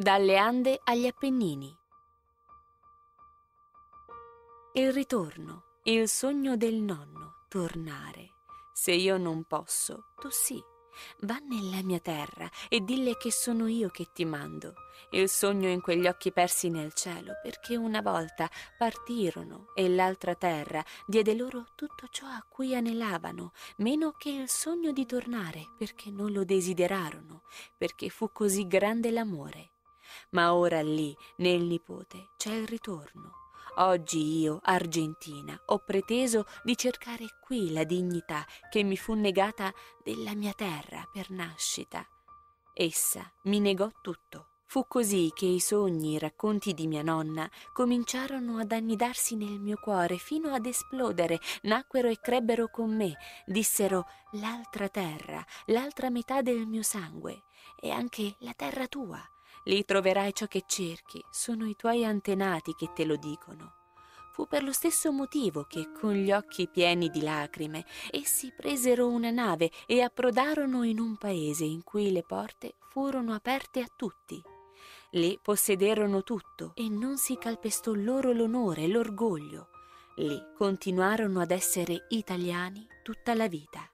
Dalle Ande agli Appennini. Il ritorno, il sogno del nonno, tornare. Se io non posso, tu sì. Va nella mia terra e dille che sono io che ti mando. Il sogno in quegli occhi persi nel cielo, perché una volta partirono e l'altra terra diede loro tutto ciò a cui anelavano, meno che il sogno di tornare, perché non lo desiderarono, perché fu così grande l'amore. Ma ora lì, nel nipote, c'è il ritorno. Oggi io, Argentina, ho preteso di cercare qui la dignità che mi fu negata della mia terra per nascita. Essa mi negò tutto. Fu così che i sogni, i racconti di mia nonna cominciarono ad annidarsi nel mio cuore fino ad esplodere, nacquero e crebbero con me, dissero l'altra terra, l'altra metà del mio sangue e anche la terra tua. Lì troverai ciò che cerchi, sono i tuoi antenati che te lo dicono. Fu per lo stesso motivo che, con gli occhi pieni di lacrime, essi presero una nave e approdarono in un paese in cui le porte furono aperte a tutti. Lì possederono tutto e non si calpestò loro l'onore e l'orgoglio. Lì continuarono ad essere italiani tutta la vita.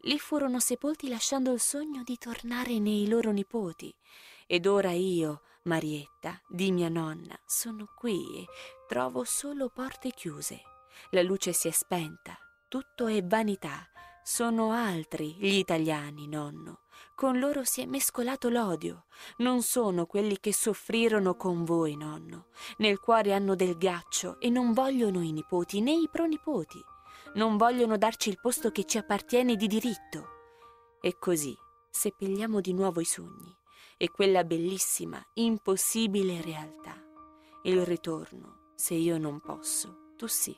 Lì furono sepolti lasciando il sogno di tornare nei loro nipoti. Ed ora io, Marietta, di mia nonna, sono qui e trovo solo porte chiuse. La luce si è spenta, tutto è vanità. Sono altri gli italiani, nonno. Con loro si è mescolato l'odio. Non sono quelli che soffrirono con voi, nonno. Nel cuore hanno del ghiaccio e non vogliono i nipoti né i pronipoti. Non vogliono darci il posto che ci appartiene di diritto. E così seppelliamo di nuovo i sogni e quella bellissima, impossibile realtà. Il ritorno, se io non posso, tu sì.